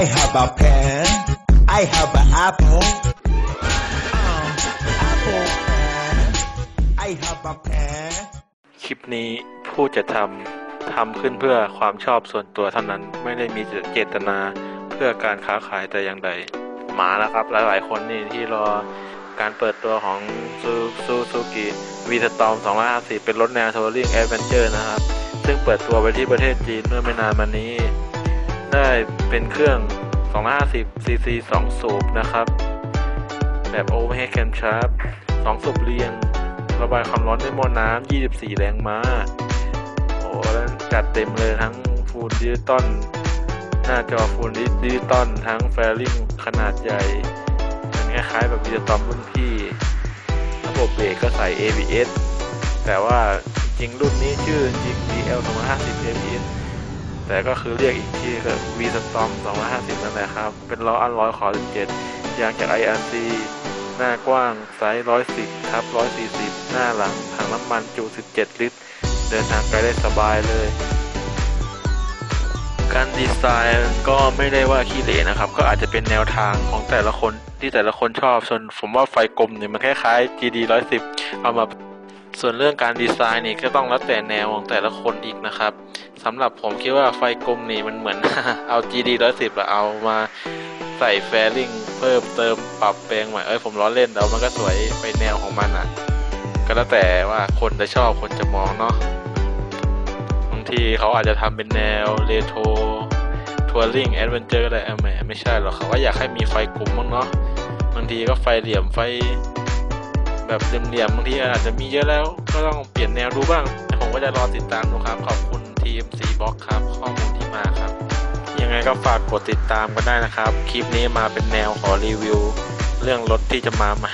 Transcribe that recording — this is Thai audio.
I have a pen. I have an apple. Apple pen. I have a pen. คลิปนี้ผู้จัดทำทำขึ้นเพื่อความชอบส่วนตัวเท่านั้นไม่ได้มีเจตนาเพื่อการค้าขายแต่อย่างใด มาแล้วครับ หลายๆ คนนี่ที่รอการเปิดตัวของซูซูซูกิ V-Strom250 เป็นรถแนว touring adventure นะครับ ซึ่งเปิดตัวไปที่ประเทศจีนเมื่อไม่นานมานี้ ได้เป็นเครื่อง 250 cc 2 สูบนะครับ แบบ overhead cam shaft 2สูบเรียง ระบายความร้อนด้วยหม้อน้ำ 24 แรงม้า โอ้แล้วจัดเต็มเลยทั้ง full digital หน้าจอ full digital ทั้ง fairing ขนาดใหญ่มันคล้ายๆแบบดิจิตอลรุ่นพี่ ระบบเบรกก็ใส่ ABS แต่ว่าจริงรุ่นนี้ชื่อจริง DL 250 ABS แต่ก็คือเรียกอีกที่ก็ V Storm 250 นั่นแหละครับ เป็นล้ออันร้อยขอ 17 ยางจาก IRC หน้ากว้างไซส์ 110ทับ140 หน้าหลังถังน้ำมันจุ 17 ลิตร เดินทางไกลได้สบายเลย การดีไซน์ก็ไม่ได้ว่าขี้เหร่นะครับ ก็อาจจะเป็นแนวทางของแต่ละคนที่แต่ละคนชอบ ส่วนผมว่าไฟกลมเนี่ยมันคล้ายๆ GD 110 เอามาส่วนเรื่องการดีไซน์นี่ก็ต้องแล้วแต่แนวของแต่ละคนอีกนะครับสำหรับผมคิดว่าไฟกลมนี่มันเหมือนเอา GD 110อะเอามาใส่แฟริงเพิ่มเติมปรับแปลงใหม่เอ้ยผมล้อเล่นแล้วมันก็สวยไปแนวของมันอะก็แล้วแต่ว่าคนจะชอบคนจะมองเนาะ เขาอาจจะทำเป็นแนวเรโทรทัวริงแอดเวนเจอร์อะไรเออแหมไม่ใช่หรอกเขาก็อยากให้มีไฟกลุ่มบ้างเนาะบางทีก็ไฟเหลี่ยมไฟ แบบเหลี่ยมๆบางทีอาจจะมีเยอะแล้ว ก็ต้องเปลี่ยนแนวดูบ้างผมก็จะรอติดตามดูครับขอบคุณ TMC Box ครับข้อมูลที่มาครับ ยังไงก็ฝากกดติดตามกันได้นะครับ คลิปนี้มาเป็นแนวขอรีวิว เรื่องรถที่จะมาใหม่